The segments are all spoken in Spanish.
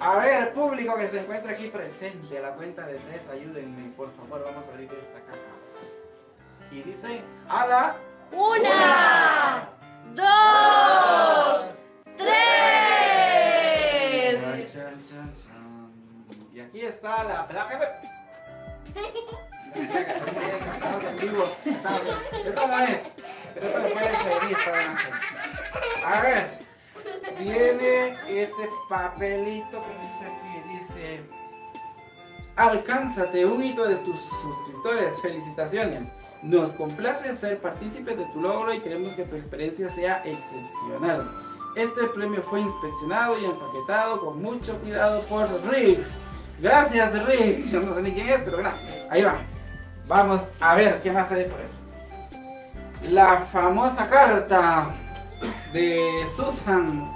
A ver, público que se encuentra aquí presente, a la cuenta de tres, ayúdenme, por favor, vamos a abrir esta caja. Y dice, a la Una, dos, tres. Chan, chan, chan. Y aquí está la placa de. Estamos en vivo. Estamos en... Esta no es. Pero esta no puede servir para. A ver. Viene este papelito que dice. Dice. Alcánzate un hito de tus suscriptores. Felicitaciones. Nos complace ser partícipes de tu logro y queremos que tu experiencia sea excepcional. Este premio fue inspeccionado y empaquetado con mucho cuidado por Rick. Gracias, Rick. Yo no sé ni quién es, pero gracias. Ahí va. Vamos a ver qué más hay por él. La famosa carta de Susan.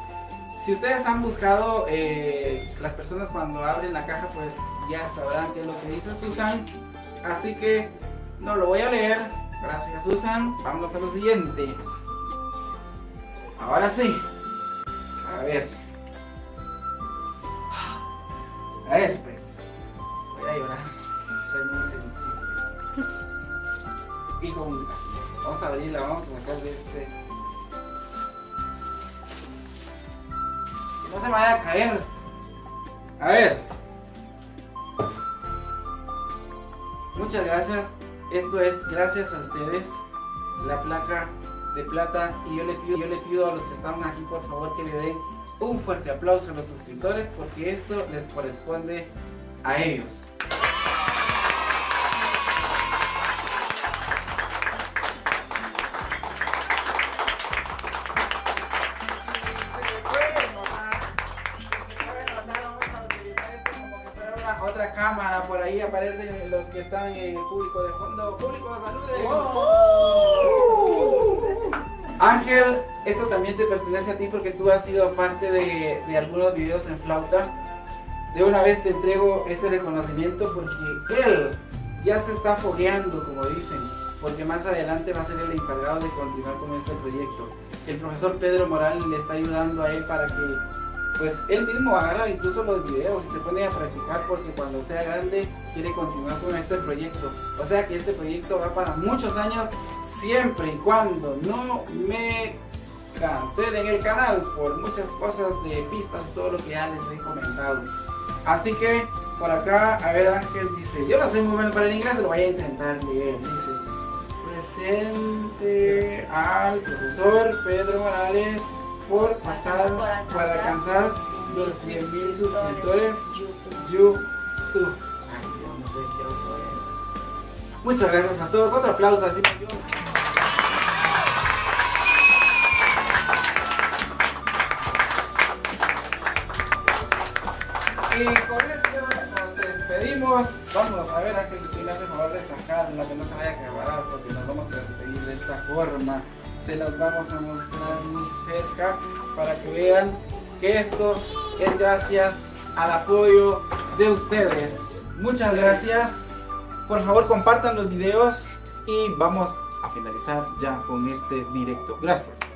Si ustedes han buscado, eh, las personas cuando abren la caja, pues ya sabrán qué es lo que dice Susan. Así que no lo voy a leer. Gracias, Susan. Vamos a lo siguiente. Ahora sí. A ver. A ver, pues. Voy a llorar. Soy muy sensible. Y con. Vamos a abrirla, vamos a sacar de este. No se vaya a caer. A ver. Muchas gracias. Esto es gracias a ustedes. La placa de plata. Y yo le pido, yo le pido a los que están aquí por favor que le den un fuerte aplauso a los suscriptores porque esto les corresponde a ellos. Otra cámara, por ahí aparecen los que están en el público de fondo. Público, saluden. Ángel, esto también te pertenece a ti porque tú has sido parte de, de algunos videos en flauta. De una vez te entrego este reconocimiento porque él ya se está fogueando, como dicen, porque más adelante va a ser el encargado de continuar con este proyecto. El profesor Pedro Morales le está ayudando a él para que, pues, él mismo agarra incluso los videos y se pone a practicar porque cuando sea grande quiere continuar con este proyecto. O sea que este proyecto va para muchos años siempre y cuando no me cancelen el canal por muchas cosas de pistas y todo lo que ya les he comentado. Así que por acá, a ver Ángel dice, yo no soy muy bueno para el inglés, lo voy a intentar leer. Dice, presente al profesor Pedro Morales por pasar, por alcanzar los 100.000 suscriptores YouTube. Muchas gracias a todos. Otro aplauso así. Y con esto nos despedimos. Vamos a ver a que si me hace favor de sacarla, que no se vaya a quebrar, porque nos vamos a despedir de esta forma. Se las vamos a mostrar muy cerca para que vean que esto es gracias al apoyo de ustedes. Muchas gracias. Por favor compartan los videos y vamos a finalizar ya con este directo. Gracias.